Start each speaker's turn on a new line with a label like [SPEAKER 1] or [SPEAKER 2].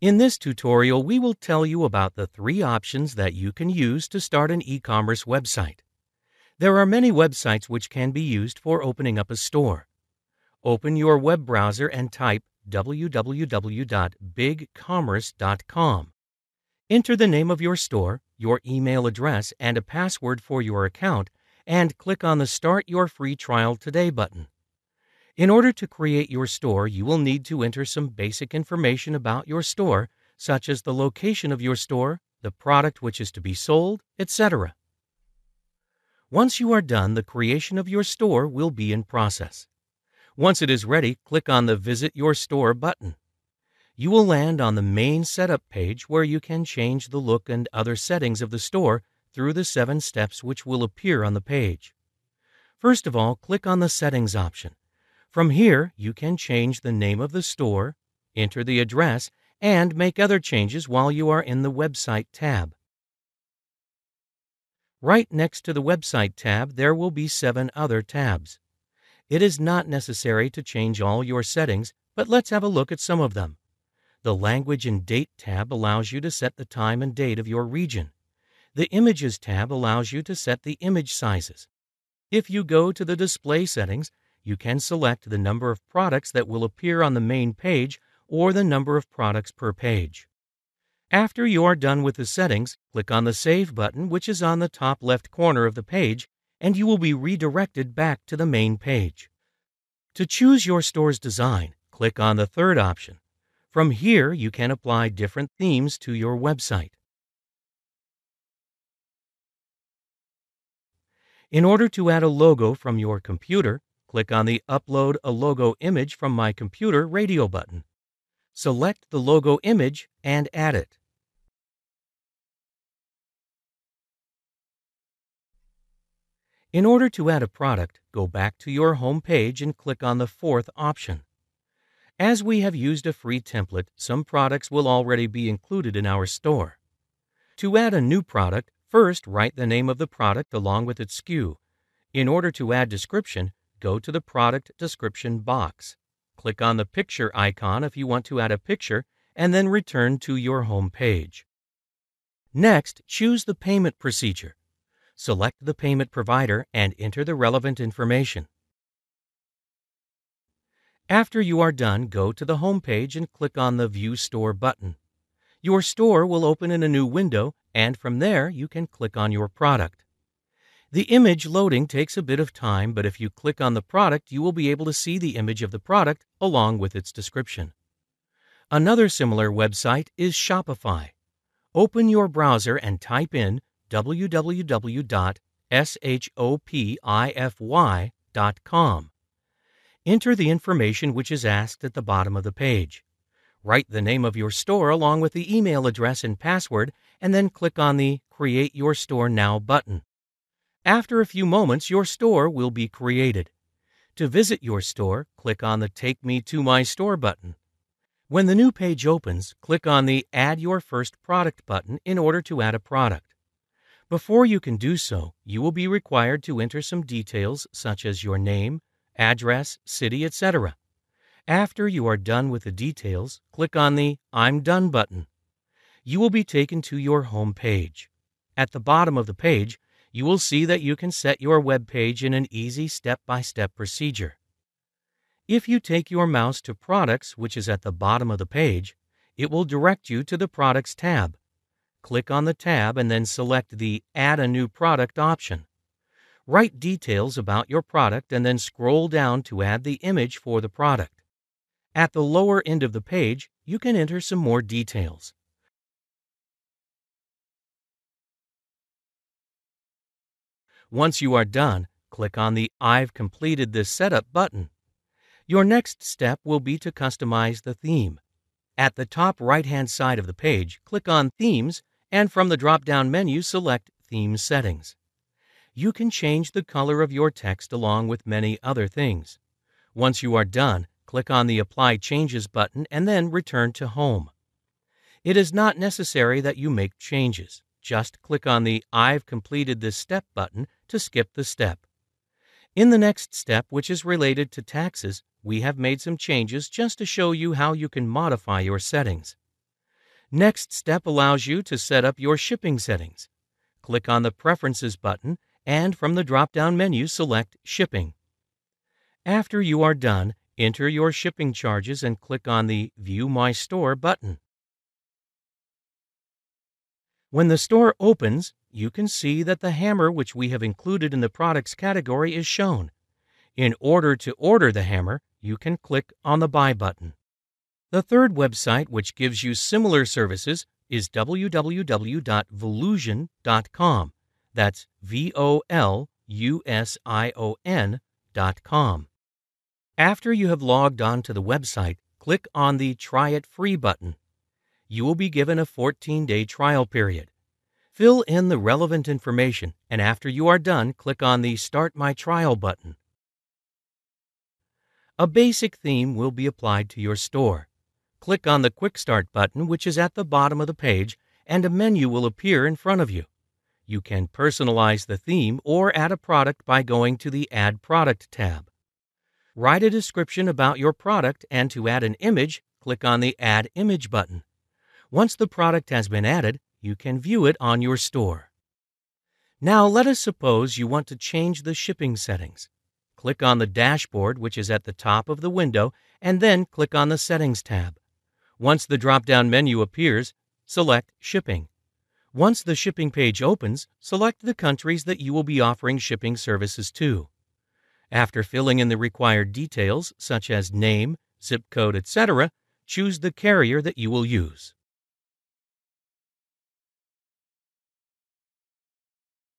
[SPEAKER 1] In this tutorial, we will tell you about the three options that you can use to start an e-commerce website. There are many websites which can be used for opening up a store. Open your web browser and type www.bigcommerce.com. Enter the name of your store, your email address, and a password for your account, and click on the Start Your Free Trial Today button. In order to create your store, you will need to enter some basic information about your store, such as the location of your store, the product which is to be sold, etc. Once you are done, the creation of your store will be in process. Once it is ready, click on the Visit Your Store button. You will land on the main setup page where you can change the look and other settings of the store through the seven steps which will appear on the page. First of all, click on the Settings option. From here, you can change the name of the store, enter the address, and make other changes while you are in the Website tab. Right next to the Website tab, there will be seven other tabs. It is not necessary to change all your settings, but let's have a look at some of them. The Language and Date tab allows you to set the time and date of your region. The Images tab allows you to set the image sizes. If you go to the Display settings, you can select the number of products that will appear on the main page or the number of products per page. After you are done with the settings, click on the Save button, which is on the top left corner of the page, and you will be redirected back to the main page. To choose your store's design, click on the third option. From here, you can apply different themes to your website. In order to add a logo from your computer, Click on the Upload a Logo Image from My Computer radio button. Select the logo image and add it. In order to add a product, go back to your home page and click on the fourth option. As we have used a free template, some products will already be included in our store. To add a new product, first write the name of the product along with its SKU. In order to add description, go to the product description box. Click on the picture icon if you want to add a picture, and then return to your home page. Next, choose the payment procedure. Select the payment provider and enter the relevant information. After you are done, go to the home page and click on the View Store button. Your store will open in a new window, and from there you can click on your product. The image loading takes a bit of time, but if you click on the product, you will be able to see the image of the product along with its description. Another similar website is Shopify. Open your browser and type in www.shopify.com. Enter the information which is asked at the bottom of the page. Write the name of your store along with the email address and password, and then click on the Create Your Store Now button. After a few moments, your store will be created. To visit your store, click on the Take Me to My Store button. When the new page opens, click on the Add Your First Product button in order to add a product. Before you can do so, you will be required to enter some details such as your name, address, city, etc. After you are done with the details, click on the I'm Done button. You will be taken to your home page. At the bottom of the page, you will see that you can set your web page in an easy step-by-step procedure. If you take your mouse to Products, which is at the bottom of the page, it will direct you to the Products tab. Click on the tab and then select the Add a New Product option. Write details about your product and then scroll down to add the image for the product. At the lower end of the page, you can enter some more details. Once you are done, click on the I've completed this setup button. Your next step will be to customize the theme. At the top right-hand side of the page, click on Themes and from the drop-down menu select Theme Settings. You can change the color of your text along with many other things. Once you are done, click on the Apply Changes button and then return to Home. It is not necessary that you make changes. Just click on the I've completed this step button to skip the step. In the next step, which is related to taxes, we have made some changes just to show you how you can modify your settings. Next step allows you to set up your shipping settings. Click on the Preferences button and from the drop down menu select Shipping. After you are done, enter your shipping charges and click on the View My Store button. When the store opens, you can see that the hammer which we have included in the products category is shown. In order to order the hammer, you can click on the Buy button. The third website which gives you similar services is www.volusion.com. That's V O L U S I O N.com. After you have logged on to the website, click on the Try It Free button. You will be given a 14 day trial period. Fill in the relevant information, and after you are done, click on the Start My Trial button. A basic theme will be applied to your store. Click on the Quick Start button, which is at the bottom of the page, and a menu will appear in front of you. You can personalize the theme or add a product by going to the Add Product tab. Write a description about your product, and to add an image, click on the Add Image button. Once the product has been added, you can view it on your store. Now let us suppose you want to change the shipping settings. Click on the dashboard, which is at the top of the window, and then click on the Settings tab. Once the drop down menu appears, select Shipping. Once the shipping page opens, select the countries that you will be offering shipping services to. After filling in the required details, such as name, zip code, etc., choose the carrier that you will use.